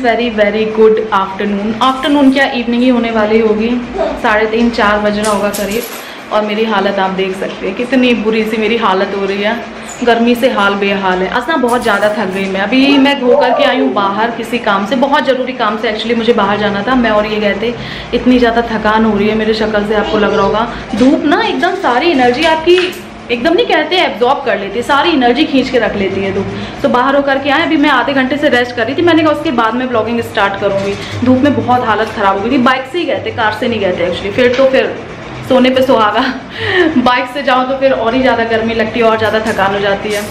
Very very good afternoon afternoon क्या? Evening ही होने वाली होगी। साढ़े तीन, चार बजना होगा करीब। और मेरी हालत आप देख सकते हैं। कितनी बुरी सी मेरी हालत हो रही है। गर्मी से हाल बेहाल है। असना बहुत ज़्यादा थक गई मैं। अभी मैं धो करके आई हूँ बाहर किसी काम से। बहुत ज़रूरी काम से एक्चुअली मुझे बाहर जाना था। मैं और ये गए थे। इतनी ज़्यादा थकान हो रही है मेरे शक्ल से, आपको लग रहा होगा। धूप ना, एकदम सारी एनर्जी आपकी एकदम नहीं कहते एब्जॉर्ब कर लेती है, सारी एनर्जी खींच के रख लेती है धूप तो बाहर होकर के आए, अभी मैं आधे घंटे से रेस्ट कर रही थी, मैंने कहा उसके बाद में ब्लॉगिंग स्टार्ट करूँगी। धूप में बहुत हालत ख़राब हो गई थी बाइक से ही गए थे कार से नहीं गए थे एक्चुअली फिर तो फिर सोने पे सुहागा। बाइक से जाओ तो फिर और ही ज़्यादा गर्मी लगती है, और ज़्यादा थकान हो जाती है।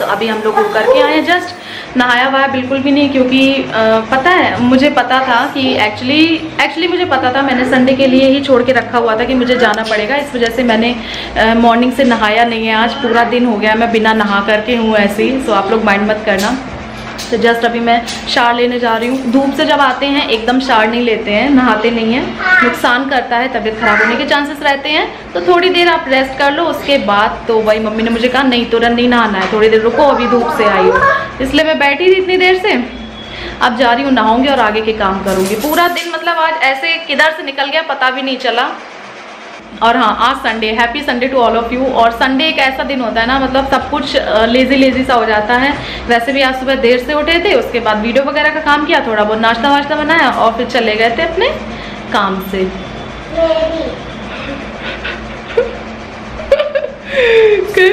तो अभी हम लोग करके आए हैं। जस्ट नहाया हुआ बिल्कुल भी नहीं क्योंकि आ, पता है मुझे पता था कि एक्चुअली एक्चुअली मुझे पता था मैंने संडे के लिए ही छोड़ के रखा हुआ था कि मुझे जाना पड़ेगा। इस वजह से मैंने मॉर्निंग से नहाया नहीं है। आज पूरा दिन हो गया मैं बिना नहा करके हूँ ऐसे ही सो आप लोग माइंड मत करना। तो जस्ट अभी मैं शार लेने जा रही हूँ। धूप से जब आते हैं, एकदम शार नहीं लेते हैं, नहाते नहीं हैं। नुकसान करता है, तबीयत खराब होने के चांसेस रहते हैं। तो थोड़ी देर आप रेस्ट कर लो, उसके बाद तो वही मम्मी ने मुझे कहा, नहीं तुरंत नहीं नहाना है, थोड़ी देर रुको, अभी धूप से आई हो। इसलिए मैं बैठी थी इतनी देर से। अब जा रही हूँ, नहाऊँगी और आगे के काम करूँगी। पूरा दिन मतलब आज ऐसे किधर से निकल गया, पता भी नहीं चला। और हाँ आज Sunday happy Sunday to all of you और संडे एक ऐसा दिन होता है ना मतलब सब कुछ लेजी लेजी सा हो जाता है। वैसे भी आज सुबह देर से उठे थे, उसके बाद वीडियो वगैरह का काम किया, थोड़ा बहुत नाश्ता वाश्ता बनाया और फिर चले गए थे अपने काम से।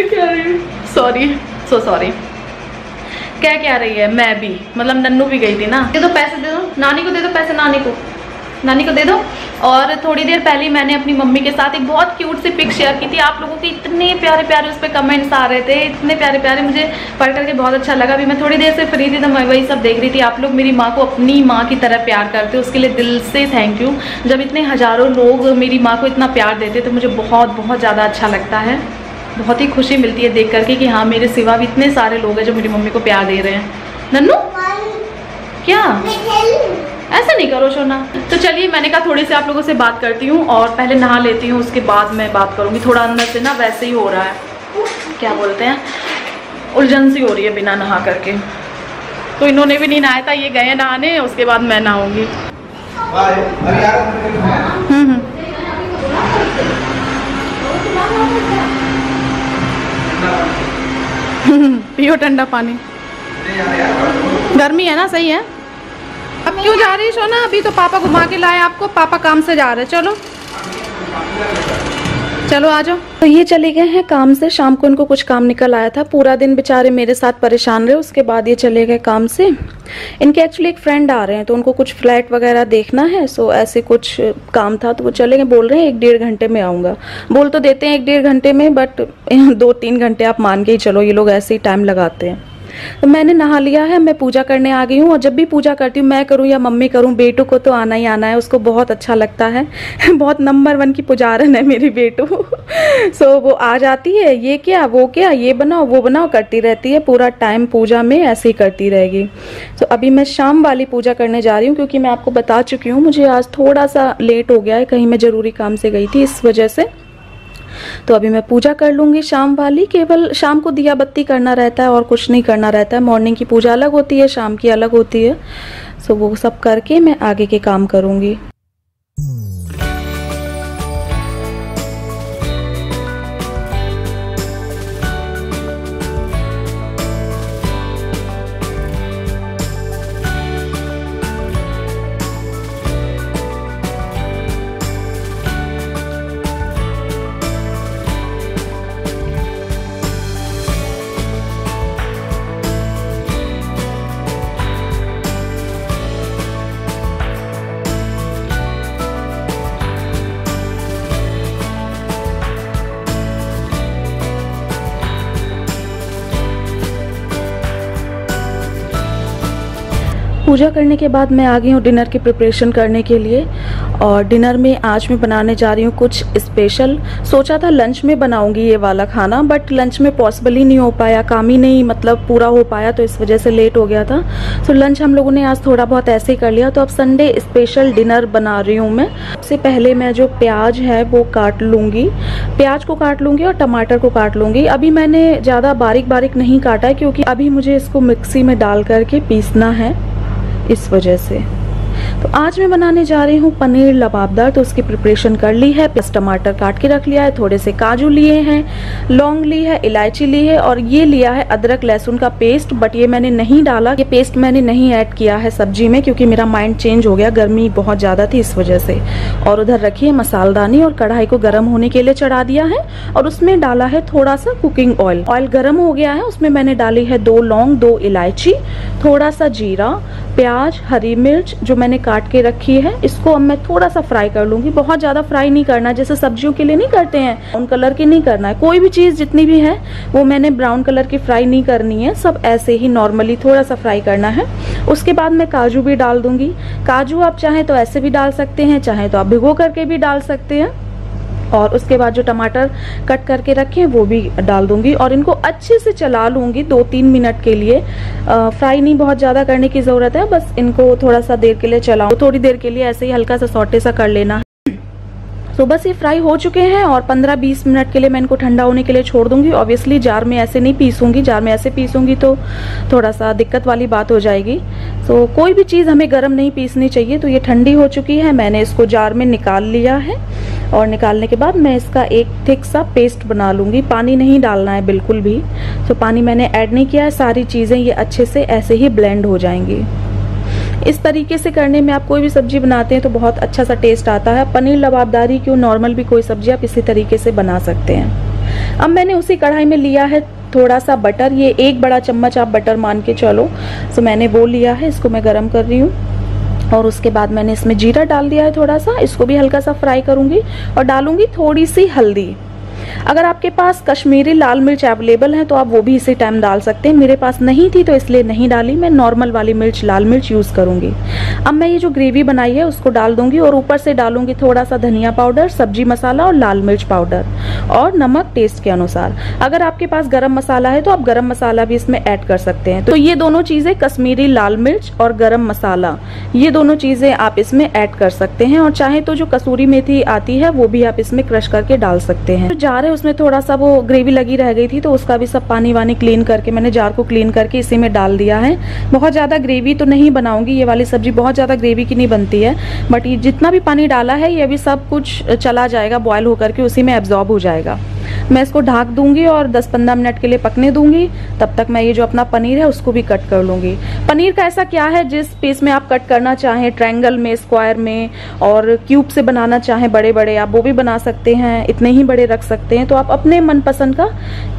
क्या रही सॉरी सो सॉरी क्या क्या रही है? मैं भी। मतलब नन्नू भी गई थी ना। दे दो पैसे, दे दो। नानी को दे दो पैसे, नानी को। नानी को दे दो। और थोड़ी देर पहले मैंने अपनी मम्मी के साथ एक बहुत क्यूट सी पिक शेयर की थी। आप लोगों के इतने प्यारे प्यारे उस पर कमेंट्स आ रहे थे इतने प्यारे प्यारे मुझे पढ़ करके बहुत अच्छा लगा। अभी मैं थोड़ी देर से फ्री थी तो मैं वही सब देख रही थी। आप लोग मेरी माँ को अपनी माँ की तरह प्यार करते हो उसके लिए दिल से थैंक यू जब इतने हज़ारों लोग मेरी माँ को इतना प्यार देते तो मुझे बहुत बहुत ज़्यादा अच्छा लगता है। बहुत ही खुशी मिलती है देख करके कि हाँ मेरे सिवा भी इतने सारे लोग हैं जो मेरी मम्मी को प्यार दे रहे हैं। नन्नू? क्या? ऐसा नहीं करो सोना तो चलिए मैंने कहा थोड़ी सी आप लोगों से बात करती हूँ और पहले नहा लेती हूँ उसके बाद मैं बात करूँगी। थोड़ा अंदर से ना वैसे ही हो रहा है। क्या बोलते हैं? उलझन सी हो रही है बिना नहा करके। तो इन्होंने भी नहीं नहाया था ये गए नहाने उसके बाद मैं नहाऊँगी। हम्म, हम्म। पियो ठंडा पानी। गर्मी है ना सही है? अब क्यों जा रही सोना? अभी तो पापा घुमा के लाए आपको, पापा काम से जा रहे चलो। चलो, आ जाओ। तो ये चले गए हैं काम से। शाम को इनको कुछ काम निकल आया था। पूरा दिन बेचारे मेरे साथ परेशान रहे। उसके बाद ये चले गए काम से। इनके एक्चुअली एक फ्रेंड आ रहे हैं तो उनको कुछ फ्लैट वगैरह देखना है। सो ऐसे कुछ काम था तो वो चले गए। बोल रहे हैं, एक डेढ़ घंटे में आऊँगा। बोल तो देते हैं एक डेढ़ घंटे में बट दो तीन घंटे आप मान के ही चलो। ये लोग ऐसे ही टाइम लगाते हैं। तो मैंने नहा लिया है, मैं पूजा करने आ गई हूँ और जब भी पूजा करती हूँ, मैं करूँ या मम्मी करूँ, बेटू को तो आना ही आना है, उसको बहुत अच्छा लगता है। बहुत नंबर वन की पुजारन है मेरी बेटू। सो वो आ जाती है, ये क्या, वो क्या, ये बनाओ, वो बनाओ, करती रहती है, पूरा टाइम पूजा में ऐसे ही करती रहेगी। तो अभी मैं शाम वाली पूजा करने जा रही हूँ, क्योंकि मैं आपको बता चुकी हूँ, मुझे आज थोड़ा सा लेट हो गया है, कहीं मैं ज़रूरी काम से गई थी, इस वजह से। तो अभी मैं पूजा कर लूँगी शाम वाली। केवल शाम को दिया बत्ती करना रहता है और कुछ नहीं करना रहता है। मॉर्निंग की पूजा अलग होती है, शाम की अलग होती है। सो वो सब करके मैं आगे के काम करूँगी। पूजा करने के बाद मैं आ गई हूँ डिनर की प्रिपरेशन करने के लिए और डिनर में आज मैं बनाने जा रही हूँ कुछ स्पेशल। सोचा था लंच में बनाऊँगी ये वाला खाना बट लंच में पॉसिबल ही नहीं हो पाया, काम ही नहीं मतलब पूरा हो पाया तो इस वजह से लेट हो गया था। तो लंच हम लोगों ने आज थोड़ा बहुत ऐसे ही कर लिया। तो अब संडे स्पेशल डिनर बना रही हूँ मैं। सबसे पहले मैं जो प्याज है वो काट लूँगी। प्याज को काट लूँगी और टमाटर को काट लूँगी। अभी मैंने ज़्यादा बारीक बारीक नहीं काटा है, क्योंकि अभी मुझे इसको मिक्सी में डाल करके पीसना है। इस वजह से। तो आज मैं बनाने जा रही हूँ पनीर लबाबदार। तो उसकी प्रिपरेशन कर ली है प्लस टमाटर काट के रख लिया है, थोड़े से काजू लिए हैं, लौंग ली है, इलायची ली है और ये लिया है अदरक, लहसुन का पेस्ट बट ये मैंने नहीं डाला। ये पेस्ट मैंने नहीं ऐड किया है सब्ज़ी में क्योंकि मेरा माइंड चेंज हो गया, गर्मी बहुत ज़्यादा थी इस वजह से। और उधर रखी है मसालदानी और कढ़ाई को गर्म होने के लिए चढ़ा दिया है और उसमें डाला है थोड़ा सा कुकिंग ऑयल ऑयल गर्म हो गया है, उसमें मैंने डाली है दो लौंग, दो इलायची, थोड़ा सा जीरा, प्याज, हरी मिर्च, जो मैंने काट के रखी है। इसको अब मैं थोड़ा सा फ्राई कर लूँगी। बहुत ज़्यादा फ्राई नहीं करना, जैसे सब्जियों के लिए नहीं करते हैं। ब्राउन कलर की नहीं करना है। कोई भी चीज़ जितनी भी है, वो मैंने ब्राउन कलर की फ्राई नहीं करनी है। सब ऐसे ही नॉर्मली थोड़ा सा फ्राई करना है। उसके बाद मैं काजू भी डाल दूँगी। काजू आप चाहें तो ऐसे भी डाल सकते हैं, चाहे तो आप भिगो करके भी डाल सकते हैं। और उसके बाद जो टमाटर कट करके रखे हैं वो भी डाल दूँगी और इनको अच्छे से चला लूँगी दो तीन मिनट के लिए। आ, फ्राई नहीं बहुत ज़्यादा करने की ज़रूरत है बस इनको थोड़ा सा देर के लिए चलाओ थोड़ी देर के लिए ऐसे ही हल्का सा सोटे सा कर लेना। तो बस ये फ्राई हो चुके हैं और 15-20 मिनट के लिए मैं इनको ठंडा होने के लिए छोड़ दूँगी। ऑब्वियसली जार में ऐसे नहीं पीसूँगी जार में ऐसे पीसूँगी तो थोड़ा सा दिक्कत वाली बात हो जाएगी। तो कोई भी चीज़ हमें गर्म नहीं पीसनी चाहिए तो ये ठंडी हो चुकी है। मैंने इसको जार में निकाल लिया है। और निकालने के बाद मैं इसका एक थिक सा पेस्ट बना लूँगी। पानी नहीं डालना है बिल्कुल भी। तो पानी मैंने ऐड नहीं किया है। सारी चीज़ें ये अच्छे से, ऐसे ही ब्लेंड हो जाएँगी। इस तरीके से करने में आप कोई भी सब्ज़ी बनाते हैं तो बहुत अच्छा सा टेस्ट आता है। पनीर लबाबदारी क्यों? नॉर्मल भी कोई सब्ज़ी आप इसी तरीके से बना सकते हैं। अब मैंने उसी कढ़ाई में लिया है थोड़ा सा बटर ये एक बड़ा चम्मच आप बटर मान के चलो। तो मैंने वो लिया है। इसको मैं गर्म कर रही हूँ। और उसके बाद मैंने इसमें जीरा डाल दिया है थोड़ा सा। इसको भी हल्का सा फ्राई करूँगी और डालूँगी थोड़ी सी हल्दी। अगर आपके पास कश्मीरी लाल मिर्च अवेलेबल है तो आप वो भी इसी टाइम डाल सकते हैं। मेरे पास नहीं थी तो इसलिए नहीं डाली। मैं नॉर्मल वाली मिर्च, लाल मिर्च यूज़ करूँगी। अब मैं ये जो ग्रेवी बनाई है, उसको डाल दूँगी और ऊपर से डालूँगी थोड़ा सा धनिया पाउडर सब्ज़ी मसाला और लाल मिर्च पाउडर और नमक टेस्ट के अनुसार। अगर आपके पास गरम मसाला है तो आप गरम मसाला भी इसमें ऐड कर सकते हैं। तो ये दोनों चीज़ें कश्मीरी लाल मिर्च और गरम मसाला, ये दोनों चीज़ें आप इसमें ऐड कर सकते हैं और चाहे तो जो कसूरी मेथी आती है, वो भी आप इसमें क्रश करके डाल सकते हैं। जार है, उसमें थोड़ा सा वो ग्रेवी लगी रह गई थी तो उसका भी सब पानी वानी क्लीन करके मैंने जार को क्लीन करके इसी में डाल दिया है। बहुत ज़्यादा ग्रेवी तो नहीं बनाऊँगी, ये वाली सब्ज़ी बहुत ज़्यादा ग्रेवी की नहीं बनती है बट जितना भी पानी डाला है, ये भी सब कुछ चला जाएगा बॉयल होकर के उसी में एब्जॉर्ब हो जाएगा। मैं इसको ढाक दूँगी और 10-15 मिनट के लिए पकने दूँगी। तब तक मैं ये जो अपना पनीर है, उसको भी कट कर लूँगी। पनीर का ऐसा क्या है, जिस पीस में आप कट करना चाहें ट्रायंगल में स्क्वायर में, और क्यूब से बनाना चाहें बड़े बड़े आप वो भी बना सकते हैं, इतने ही बड़े रख सकते हैं तो आप अपने मनपसंद का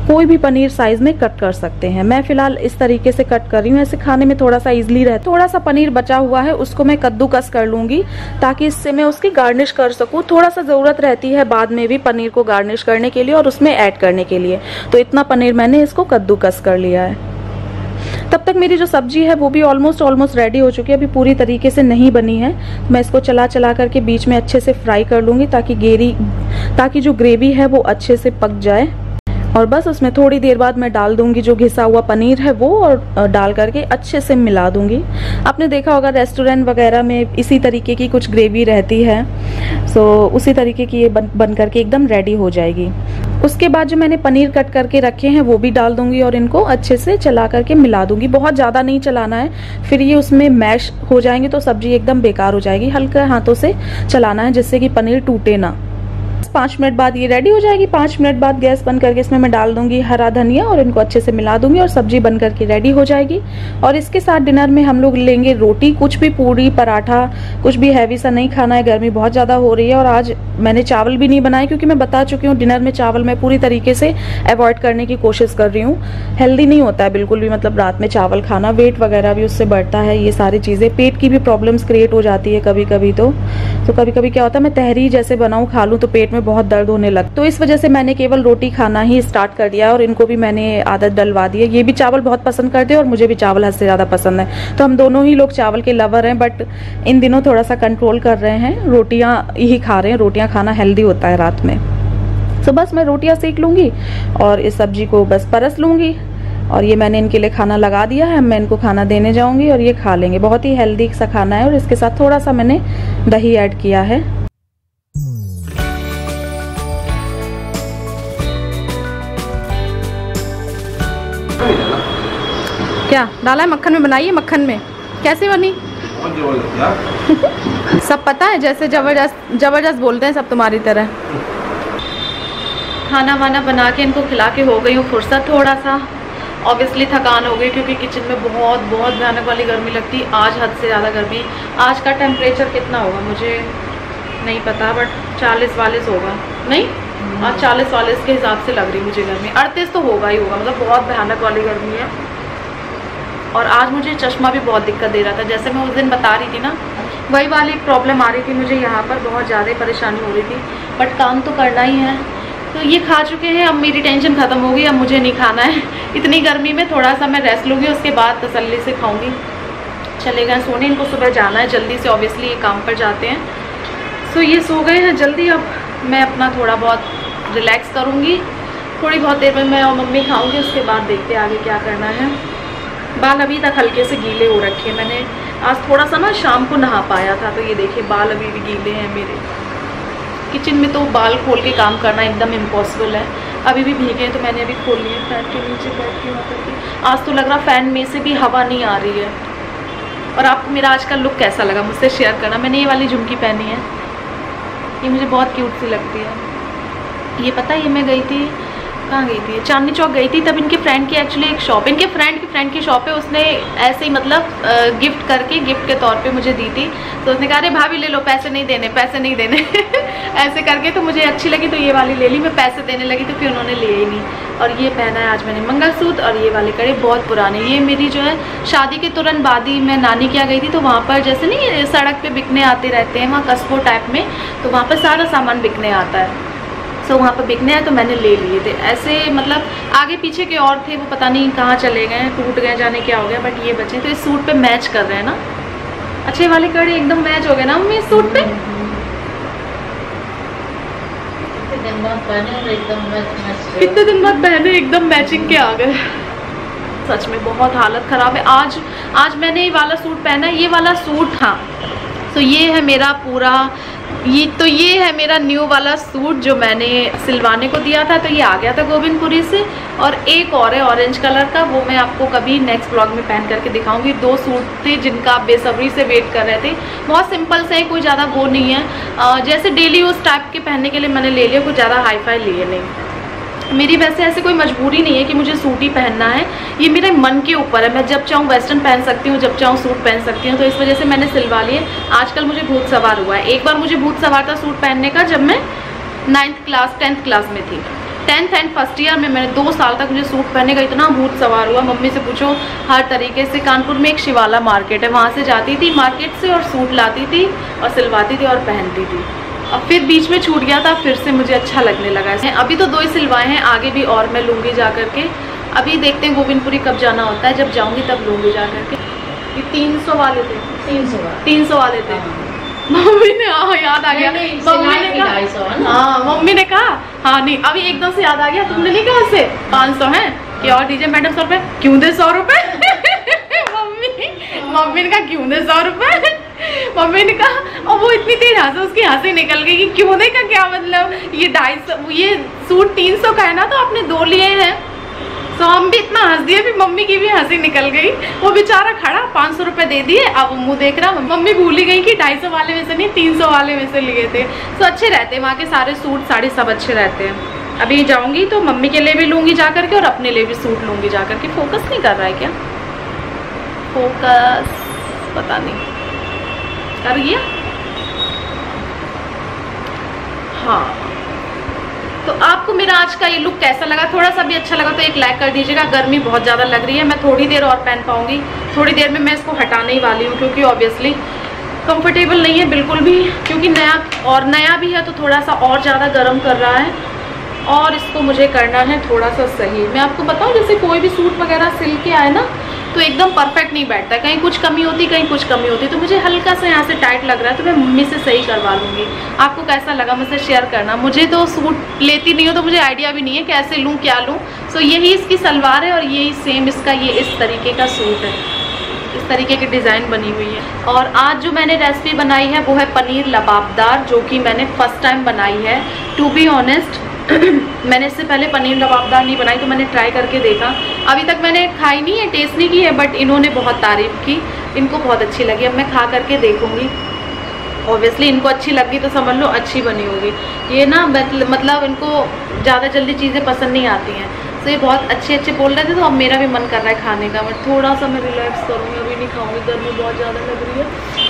कोई भी पनीर साइज़ में कट कर सकते हैं। मैं फ़िलहाल इस तरीके से कट कर रही हूँ, ऐसे खाने में थोड़ा सा इजिली रहे। थोड़ा सा पनीर बचा हुआ है, उसको मैं कद्दूकस कर लूँगी, ताकि इससे मैं उसकी गार्निश कर सकूँ। थोड़ा सा ज़रूरत रहती है बाद में भी पनीर को गार्निश करने के लिए और उसमें ऐड करने के लिए। तो इतना पनीर मैंने इसको कद्दूकस कर लिया है। तब तक मेरी जो सब्ज़ी है, वो भी ऑलमोस्ट ऑलमोस्ट रेडी हो चुकी है। अभी पूरी तरीके से नहीं बनी है। मैं इसको चला चला करके बीच में अच्छे से फ्राई कर लूँगी ताकि गेरी ताकि जो ग्रेवी है, वो अच्छे से पक जाए। और बस उसमें थोड़ी देर बाद मैं डाल दूँगी जो घिसा हुआ पनीर है वो और डाल करके अच्छे से मिला दूँगी। आपने देखा होगा रेस्टोरेंट वगैरह में इसी तरीके की कुछ ग्रेवी रहती है। सो उसी तरीके की ये बन, बन करके एकदम रेडी हो जाएगी। उसके बाद जो मैंने पनीर कट करके रखे हैं वो भी डाल दूँगी और इनको अच्छे से चला करके मिला दूँगी। बहुत ज़्यादा नहीं चलाना है फिर ये उसमें मैश हो जाएँगे तो सब्ज़ी एकदम बेकार हो जाएगी। हल्का हाथों से चलाना है जिससे कि पनीर टूटे ना। पाँच मिनट बाद ये रेडी हो जाएगी। पाँच मिनट बाद गैस बंद करके इसमें मैं डाल दूँगी हरा धनिया और इनको अच्छे से मिला दूँगी और सब्ज़ी बन करके रेडी हो जाएगी। और इसके साथ डिनर में हम लोग लेंगे रोटी। कुछ भी पूरी, पराठा, कुछ भी हैवी सा नहीं खाना है। गर्मी बहुत ज़्यादा हो रही है और आज मैंने चावल भी नहीं बनाए क्योंकि मैं बता चुकी हूँ डिनर में चावल मैं पूरी तरीके से अवॉइड करने की कोशिश कर रही हूँ। हेल्दी नहीं होता है बिल्कुल भी मतलब रात में चावल खाना। वेट वगैरह भी उससे बढ़ता है, ये सारी चीज़ें। पेट की भी प्रॉब्लम्स क्रिएट हो जाती है कभी कभी तो। तो कभी कभी क्या होता है, मैं तहरी जैसे बनाऊँ, खा लूँ तो पेट में बहुत दर्द होने लग तो इस वजह से मैंने केवल रोटी खाना ही स्टार्ट कर दिया और इनको भी मैंने आदत डलवा दी है। ये भी चावल बहुत पसंद करते हैं और मुझे भी चावल हद से ज़्यादा पसंद है। तो हम दोनों ही लोग चावल के लवर हैं बट इन दिनों थोड़ा सा कंट्रोल कर रहे हैं। रोटियाँ ही खा रहे हैं। रोटियाँ खाना हेल्दी होता है रात में। तो बस मैं रोटियाँ सीख लूँगी और इस सब्ज़ी को बस परस लूँगी और ये मैंने इनके लिए खाना लगा दिया है। मैं इनको खाना देने जाऊँगी और ये खा लेंगे। बहुत ही हेल्दी सा खाना है और इसके साथ थोड़ा सा मैंने दही ऐड किया है। क्या? डाला है मक्खन में? बनाइए मक्खन में? कैसे बनी? सब पता है? जैसे ज़बरदस्त ज़बरदस्त बोलते हैं सब तुम्हारी तरह। खाना वाना बना के इनको खिला के हो गई हूँ फुर्सत थोड़ा सा। ऑब्वियसली थकान हो गई क्योंकि किचन में बहुत बहुत भयानक वाली गर्मी लगती। आज हद से ज़्यादा गर्मी। आज का टेम्परेचर कितना होगा मुझे नहीं पता बट चालीस वालीस होगा। नहीं? आज चालीस वालीस के हिसाब से लग रही मुझे गर्मी। अड़तीस तो होगा ही होगा मतलब बहुत भयानक वाली गर्मी है। और आज मुझे चश्मा भी बहुत दिक्कत दे रहा था। जैसे मैं उस दिन बता रही थी ना, वही वाली प्रॉब्लम आ रही थी मुझे यहाँ पर, बहुत ज़्यादा परेशानी हो रही थी। बट काम तो करना ही है। तो ये खा चुके हैं, अब मेरी टेंशन ख़त्म हो गई अब मुझे नहीं खाना है। इतनी गर्मी में थोड़ा सा मैं रेस्ट लूँगी, उसके बाद तसल्ली से खाऊँगी। चले गए सोने, इनको सुबह जाना है जल्दी से ऑब्वियसली ये काम पर जाते हैं। सो ये सो गए हैं जल्दी, अब मैं अपना थोड़ा बहुत रिलैक्स करूँगी। थोड़ी बहुत देर में मैं और मम्मी खाऊँगी, उसके बाद देखते आगे क्या करना है। बाल अभी तक हल्के से गीले हो रखे हैं। मैंने आज थोड़ा सा ना शाम को नहा पाया था तो ये देखिए, बाल अभी भी गीले हैं मेरे। किचन में तो बाल खोल के काम करना एकदम इम्पॉसिबल है। अभी भी भीगे हैं तो मैंने अभी खोल लिए फ़ैन के नीचे बैठ के वहाँ करके आज तो लग रहा फ़ैन में से भी हवा नहीं आ रही है। और आपको मेरा आज का लुक कैसा लगा मुझसे शेयर करना। मैंने ये वाली झुमकी पहनी है। ये मुझे बहुत क्यूट सी लगती है। ये पता है, ये मैं गई थी कहाँ गई थी? चांदनी चौक गई थी तब इनके फ्रेंड की एक्चुअली एक शॉप इनके फ्रेंड की फ्रेंड की शॉप है उसने ऐसे ही मतलब गिफ्ट करके गिफ्ट के तौर पे मुझे दी थी। तो उसने कहा, अरे भाभी ले लो, पैसे नहीं देने, पैसे नहीं देने। ऐसे करके तो मुझे अच्छी लगी तो ये वाली ले ली। मैं पैसे देने लगी तो फिर उन्होंने लिए ही नहीं। और ये पहना है आज मैंने मंगलसूत्र और ये वाले कड़े बहुत पुराने। ये मेरी जो है, शादी के तुरंत बाद ही मैं नानी क्या गई थी तो वहाँ पर जैसे नहीं, सड़क पर बिकने आते रहते हैं, वहाँ कस्बों टाइप में तो वहाँ पर सारा सामान बिकने आता है। सो वहाँ पर बिकने हैं तो मैंने ले लिए थे। ऐसे मतलब आगे पीछे के और थे वो पता नहीं कहाँ चले गए टूट गए जाने क्या हो गया बट ये बचे। तो इस सूट पे मैच कर रहे हैं ना? अच्छे वाले कड़े एकदम मैच हो गए ना मम्मी इस सूट पे? कितने दिन बाद पहने एकदम मैचिंग के आ गए। सच में बहुत हालत ख़राब है। आज आज मैंने ये वाला सूट पहना है ये वाला सूट हाँ तो ये है मेरा पूरा ये तो ये है मेरा न्यू वाला सूट जो मैंने सिलवाने को दिया था तो ये आ गया था गोविंदपुरी से। और एक और है ऑरेंज कलर का, वो मैं आपको कभी नेक्स्ट ब्लॉग में पहन करके दिखाऊँगी। दो सूट थे जिनका आप बेसब्री से वेट कर रहे थे। बहुत सिंपल से कोई ज़्यादा वो नहीं है। जैसे डेली उस टाइप के पहनने के लिए मैंने ले लिया, कुछ ज़्यादा हाई फाई लिए नहीं। मेरी वैसे ऐसे कोई मजबूरी नहीं है कि मुझे सूट ही पहनना है। ये मेरे मन के ऊपर है। मैं जब चाहूँ वेस्टर्न पहन सकती हूँ, जब चाहूँ सूट पहन सकती हूँ तो इस वजह से मैंने सिलवा लिए। आजकल मुझे भूत सवार हुआ है। एक बार मुझे भूत सवार था सूट पहनने का, जब मैं नाइन्थ क्लास टेंथ क्लास में थी। टेंथ एंड फ़र्स्ट ईयर में मैंने दो साल तक मुझे सूट पहनने का इतना भूत सवार हुआ। मम्मी से पूछो, हर तरीके से कानपुर में एक शिवाला मार्केट है। वहाँ से जाती थी मार्केट से और सूट लाती थी और सिलवाती थी और पहनती थी। और फिर बीच में छूट गया था, फिर से मुझे अच्छा लगने लगा अभी तो दो ही सिलवाए हैं, आगे भी और मैं लूँगी जा करके। अभी देखते हैं गोविंदपुरी कब जाना होता है। जब जाऊँगी तब लूँगी जा करके ये तीन सौ वाले थे। तीन सौ तीन सौ वाले थे। मम्मी ने हाँ याद आ गया। नहीं, नहीं, मम्मी ने कहा सौ है? हाँ मम्मी ने कहा हाँ नहीं अभी एकदम से याद आ गया। तुमने नहीं कहा उससे पाँच सौ है। कि और दीजिए मैडम सौ रुपए? क्यों दे सौ रुपए? मम्मी मम्मी ने कहा क्यों दे सौ रुपए? मम्मी ने कहा और वो इतनी तेज हंसे उसकी हँसी निकल गई कि क्यों दे का क्या मतलब? ये ढाई सौ ये सूट तीन सौ का है ना तो आपने दो लिए हैं। तो हम भी इतना हंस दिए फिर मम्मी की भी हँसी निकल गई। वो बेचारा खड़ा, पाँच सौ रुपये दे दिए। अब मुँह देख रहा मम्मी भूल गई कि ढाई सौ वाले में से नहीं, तीन सौ वाले में से लिए थे। तो अच्छे रहते हैं वहाँ के सारे सूट, साड़ी सब अच्छे रहते हैं। अभी जाऊँगी तो मम्मी के लिए भी लूँगी जा करके और अपने लिए भी सूट लूँगी जा करके। फोकस नहीं कर रहा है क्या? फोकस पता नहीं। कर गया हाँ। तो आपको मेरा आज का ये लुक कैसा लगा? थोड़ा सा भी अच्छा लगा तो एक लाइक कर दीजिएगा। गर्मी बहुत ज़्यादा लग रही है। मैं थोड़ी देर और पहन पाऊँगी। थोड़ी देर में मैं इसको हटाने ही वाली हूँ क्योंकि ऑब्वियसली कंफर्टेबल नहीं है बिल्कुल भी। क्योंकि नया और नया भी है तो थोड़ा सा और ज़्यादा गर्म कर रहा है। और इसको मुझे करना है थोड़ा सा सही। मैं आपको बताऊँ, जैसे कोई भी सूट वगैरह सिल के आए ना तो एकदम परफेक्ट नहीं बैठता कहीं कुछ कमी होती, कहीं कुछ कमी होती। तो मुझे हल्का सा यहाँ से टाइट लग रहा है तो मैं मम्मी से सही करवा लूँगी। आपको कैसा लगा मुझसे शेयर करना? मुझे तो सूट लेती नहीं हो तो मुझे आइडिया भी नहीं है कैसे लूँ, क्या लूँ। सो यही इसकी सलवार है और यही सेम इसका, ये इस तरीके का सूट है। इस तरीके की डिज़ाइन बनी हुई है। और आज जो मैंने रेसिपी बनाई है, वो है पनीर लबाबदार, जो कि मैंने फ़र्स्ट टाइम बनाई है। टू बी ऑनेस्ट मैंने इससे पहले पनीर लबाबदार नहीं बनाई तो मैंने ट्राई करके देखा। अभी तक मैंने खाई नहीं है टेस्ट नहीं की है बट इन्होंने बहुत तारीफ़ की। इनको बहुत अच्छी लगी। अब मैं खा करके देखूँगी। ऑब्वियसली इनको अच्छी लगी तो समझ लो, अच्छी बनी होगी। ये ना मतलब इनको ज़्यादा जल्दी चीज़ें पसंद नहीं आती हैं। तो ये बहुत अच्छे अच्छे बोल रहे थे तो अब मेरा भी मन कर रहा है खाने का। बट थोड़ा सा मैं रिलैक्स करूँगी। अभी नहीं खाऊँगी। गर्मी बहुत ज़्यादा लग रही है।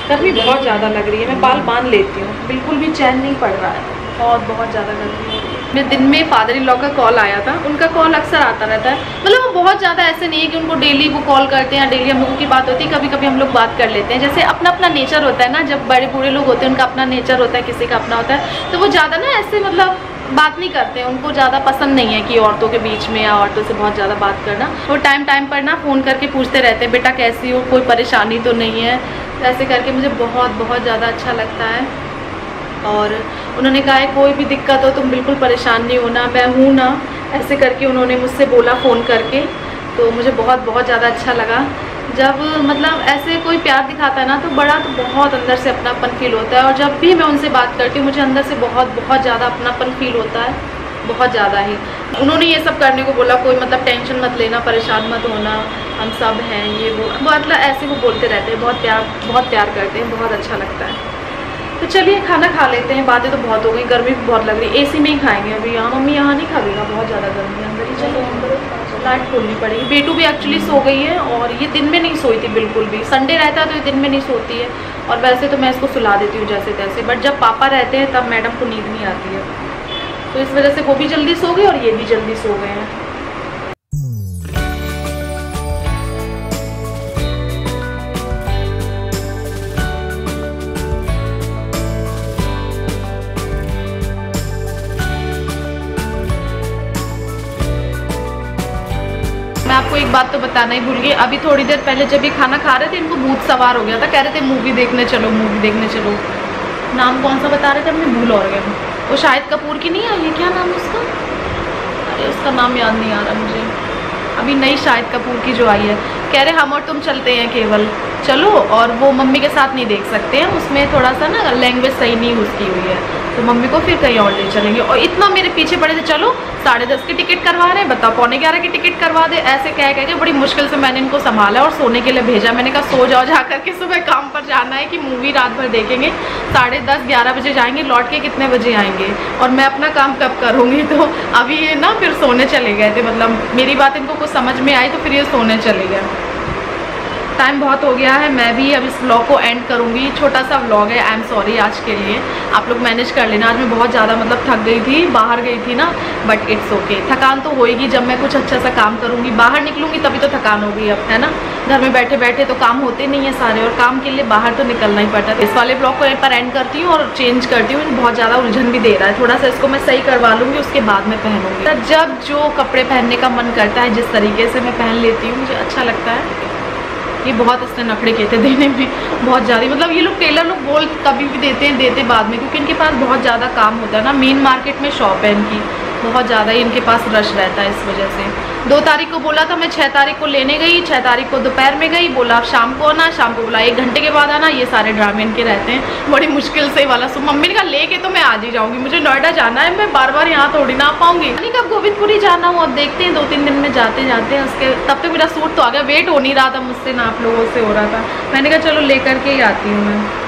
गर्मी बहुत ज़्यादा लग रही है। मैं बाल बाँध लेती हूँ। बिल्कुल भी चैन नहीं पड़ रहा है। बहुत बहुत ज़्यादा गर्मी है। मैं दिन में फादर इन लॉ का कॉल आया था। उनका कॉल अक्सर आता रहता है। मतलब वो बहुत ज़्यादा ऐसे नहीं है कि उनको डेली वो कॉल करते हैं या डेली हम लोगों की बात होती है। कभी कभी हम लोग बात कर लेते हैं। जैसे अपना अपना नेचर होता है ना, जब बड़े बूढ़े लोग होते हैं, उनका अपना नेचर होता है, किसी का अपना होता है तो वो ज़्यादा ना ऐसे मतलब बात नहीं करते। हैं उनको ज़्यादा पसंद नहीं है कि औरतों के बीच में या औरतों से बहुत ज़्यादा बात करना। वो टाइम टाइम पर ना फ़ोन करके पूछते रहते हैं, बेटा, कैसी हो? कोई परेशानी तो नहीं है? ऐसे करके मुझे बहुत बहुत ज़्यादा अच्छा लगता है। और उन्होंने कहा है, कोई भी दिक्कत हो, तुम बिल्कुल परेशान नहीं होना। मैं हूँ ना, ऐसे करके उन्होंने मुझसे बोला फ़ोन करके। तो मुझे बहुत बहुत ज़्यादा अच्छा लगा। जब मतलब ऐसे कोई प्यार दिखाता है ना तो बड़ा तो बहुत अंदर से अपनापन फील होता है। और जब भी मैं उनसे बात करती हूँ, मुझे अंदर से बहुत बहुत ज़्यादा अपनापन फील होता है। बहुत ज़्यादा ही। उन्होंने ये सब करने को बोला, कोई मतलब टेंशन मत लेना, परेशान मत होना। हम सब हैं, ये वो। मतलब ऐसे वो बोलते रहते हैं, बहुत प्यार बहुत प्यार करते हैं, बहुत अच्छा लगता है। तो चलिए, खाना खा लेते हैं। बातें तो बहुत हो गई, गर्मी भी बहुत लग रही है। एसी में ही खाएँगे अभी। यहाँ मम्मी यहाँ नहीं खा खाएगा बहुत ज़्यादा गर्मी है अंदर ही। चलो, लाइट खोलनी पड़ेगी। बेटू भी एक्चुअली सो गई है और ये दिन में नहीं सोई थी बिल्कुल भी। संडे रहता है तो ये दिन में नहीं सोती है। और वैसे तो मैं इसको सुला देती हूँ जैसे तैसे। बट जब पापा रहते हैं, तब मैडम को नींद नहीं आती है। तो इस वजह से वो भी जल्दी सो गई और ये भी जल्दी सो गए हैं। आपको एक बात तो बताना ही भूल गई। अभी थोड़ी देर पहले जब ये खाना खा रहे थे, इनको भूत सवार हो गया था। कह रहे थे मूवी देखने चलो मूवी देखने चलो। नाम कौन सा बता रहे थे? हमने भूल और गए। वो शाहिद कपूर की नहीं आई है? क्या नाम उसका? अरे, उसका नाम याद नहीं आ रहा मुझे। अभी नई शाहिद कपूर की जो आई है। कह रहे, हम और तुम चलते हैं केवल। चलो। और वो मम्मी के साथ नहीं देख सकते हैं। उसमें थोड़ा सा ना लैंग्वेज सही नहीं उसकी हुई है। तो मम्मी को फिर कहीं और ले चलेंगे। और इतना मेरे पीछे पड़े थे, चलो, साढ़े दस की टिकट करवा रहे हैं, बताओ, पौने ग्यारह की टिकट करवा दे, ऐसे कह कह के बड़ी मुश्किल से मैंने इनको संभाला और सोने के लिए भेजा। मैंने कहा, सो जाओ जा करके सुबह काम पर जाना है कि मूवी रात भर देखेंगे। साढ़े दस, ग्यारह बजे जाएँगे, लौट के कितने बजे आएँगे? और मैं अपना काम कब करूँगी? तो अभी ये ना, फिर सोने चले गए थे मतलब मेरी बात इनको कुछ समझ में आई तो फिर ये सोने चले गए। टाइम बहुत हो गया है, मैं भी अब इस व्लॉग को एंड करूँगी। छोटा सा व्लॉग है आई एम सॉरी आज के लिए। आप लोग मैनेज कर लेना। आज मैं बहुत ज़्यादा मतलब थक गई थी, बाहर गई थी ना बट इट्स ओके थकान तो होएगी जब मैं कुछ अच्छा सा काम करूँगी। बाहर निकलूँगी तभी तो थकान होगी अब, है ना? घर में बैठे बैठे तो काम होते नहीं है सारे, और काम के लिए बाहर तो निकलना ही पड़ता है। इस वाले ब्लॉग को एक बार एंड करती हूँ और चेंज करती हूँ। बहुत ज़्यादा उलझन भी दे रहा है। थोड़ा सा इसको मैं सही करवा लूँगी, उसके बाद में पहनूँगी। जब जो कपड़े पहनने का मन करता है, जिस तरीके से मैं पहन लेती हूँ, मुझे अच्छा लगता है। ये बहुत इसने नखड़े कहते हैं देने में। बहुत ज़्यादा। मतलब ये लोग टेलर लोग बोल कभी भी देते हैं, देते बाद में, क्योंकि इनके पास बहुत ज़्यादा काम होता है ना। मेन मार्केट में शॉप है इनकी। बहुत ज़्यादा ही इनके पास रश रहता है इस वजह से। दो तारीख को बोला था, मैं छः तारीख को लेने गई छः तारीख को दोपहर में गई, बोला आप शाम को आना, शाम को बोला एक घंटे के बाद आना, ये सारे ड्रामे इनके रहते हैं। बड़ी मुश्किल से वाला सो मम्मी ने कहा, लेके तो मैं आज ही जाऊँगी, मुझे नोएडा जाना है, मैं बार बार यहाँ थोड़ी ना आ पाऊँगी। नहीं कब गोविंदपुरी जाना हूँ, अब देखते हैं दो तीन दिन में जाते जाते हैं, उसके तब तक मेरा सूट तो आ गया वेट हो नहीं रहा था मुझसे ना आप लोगों से हो रहा था। मैंने कहा, चलो लेकर के ही आती हूँ मैं।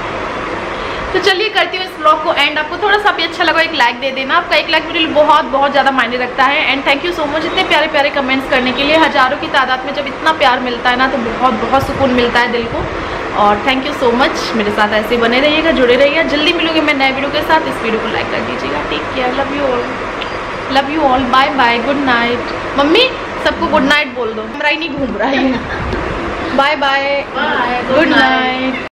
तो चलिए करती हूँ इस ब्लॉग को एंड आपको थोड़ा सा भी अच्छा लगा एक लाइक दे देना। आपका एक लाइक मेरे लिए बहुत बहुत ज़्यादा मायने रखता है। And thank you so much इतने प्यारे प्यारे कमेंट्स करने के लिए। हज़ारों की तादाद में जब इतना प्यार मिलता है ना तो बहुत बहुत सुकून मिलता है दिल को। और थैंक यू सो मच मेरे साथ ऐसे बने रहिएगा जुड़े रहिएगा। जल्दी मिलूँगी मैं नए वीडियो के साथ। इस वीडियो को लाइक कर दीजिएगा। Take care love you all love you all bye bye good night mummy सबको गुड नाइट बोल दो। हमारा ही नहीं घूम रहा है। Bye bye good night